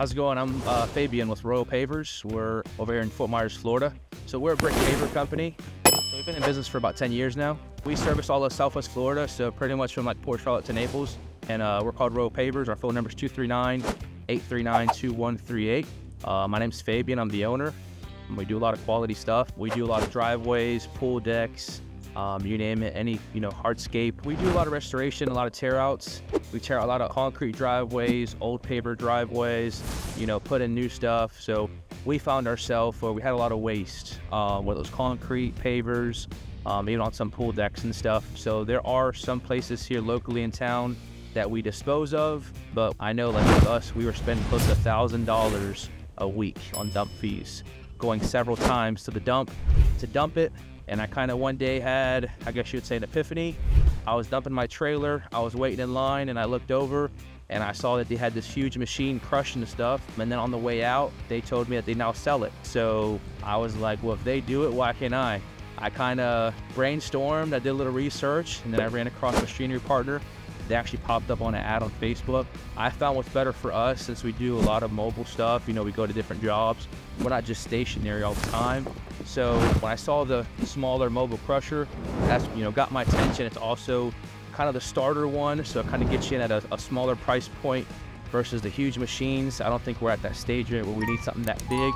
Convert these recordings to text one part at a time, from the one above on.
How's it going? I'm uh, Fabian with Royal Pavers. We're over here in Fort Myers, Florida. So we're a brick paver company. We've been in business for about 10 years now. We service all of Southwest Florida, so pretty much from like Port Charlotte to Naples. And uh, we're called Royal Pavers. Our phone number is 239-839-2138. Uh, my name's Fabian. I'm the owner. We do a lot of quality stuff. We do a lot of driveways, pool decks, um, you name it, any, you know, hardscape. We do a lot of restoration, a lot of tear outs. We tear out a lot of concrete driveways, old paver driveways, you know, put in new stuff. So we found ourselves where we had a lot of waste, with those concrete pavers, um, even on some pool decks and stuff. So there are some places here locally in town that we dispose of, but I know like with us, we were spending close to a thousand dollars a week on dump fees, going several times to the dump to dump it and I kind of one day had, I guess you would say, an epiphany. I was dumping my trailer, I was waiting in line, and I looked over and I saw that they had this huge machine crushing the stuff. And then on the way out, they told me that they now sell it. So I was like, well, if they do it, why can't I? I kind of brainstormed, I did a little research, and then I ran across a machinery partner. They actually popped up on an ad on Facebook. I found what's better for us since we do a lot of mobile stuff. You know, we go to different jobs. We're not just stationary all the time. So when I saw the smaller mobile crusher, that's, you know, got my attention. It's also kind of the starter one. So it kind of gets you in at a, a smaller price point versus the huge machines. I don't think we're at that stage yet where we need something that big.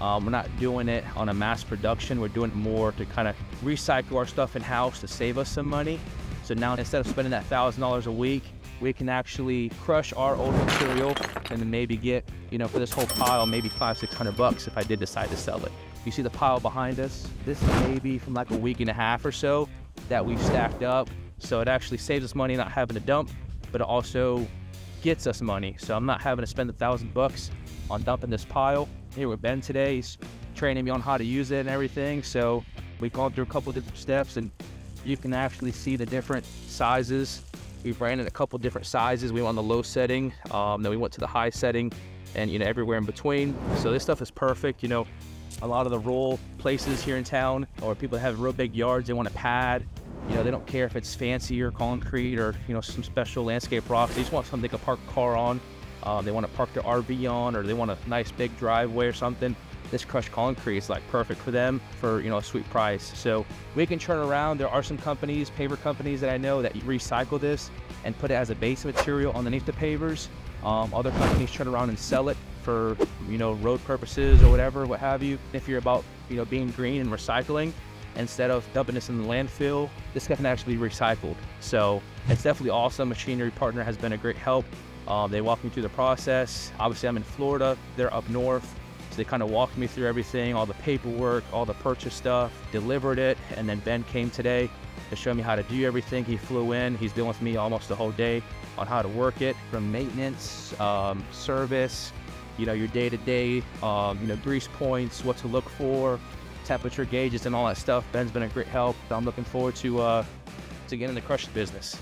Um, we're not doing it on a mass production. We're doing it more to kind of recycle our stuff in-house to save us some money. So now instead of spending that $1,000 a week, we can actually crush our old material and then maybe get, you know, for this whole pile, maybe five, 600 bucks if I did decide to sell it. You see the pile behind us? This is maybe from like a week and a half or so that we've stacked up. So it actually saves us money not having to dump, but it also gets us money. So I'm not having to spend a thousand bucks on dumping this pile. Here with Ben today, he's training me on how to use it and everything. So we've gone through a couple different steps and you can actually see the different sizes. We've ran in a couple different sizes. We went on the low setting, um, then we went to the high setting and you know everywhere in between. So this stuff is perfect. You know, a lot of the rural places here in town or people that have real big yards, they want a pad. You know, they don't care if it's fancy or concrete or, you know, some special landscape rocks. They just want something they can park a car on. Um, they want to park their RV on or they want a nice big driveway or something. This crushed concrete is like perfect for them for, you know, a sweet price. So we can turn around. There are some companies, paver companies that I know that recycle this and put it as a base material underneath the pavers. Um, other companies turn around and sell it for you know road purposes or whatever, what have you. If you're about you know being green and recycling, instead of dumping this in the landfill, this can actually be recycled. So it's definitely awesome. Machinery Partner has been a great help. Um, they walked me through the process. Obviously, I'm in Florida. They're up north. They kind of walked me through everything, all the paperwork, all the purchase stuff, delivered it, and then Ben came today to show me how to do everything. He flew in. He's been with me almost the whole day on how to work it, from maintenance, um, service, you know, your day-to-day, um, you know, grease points, what to look for, temperature gauges and all that stuff. Ben's been a great help. I'm looking forward to, uh, to getting in the crush business.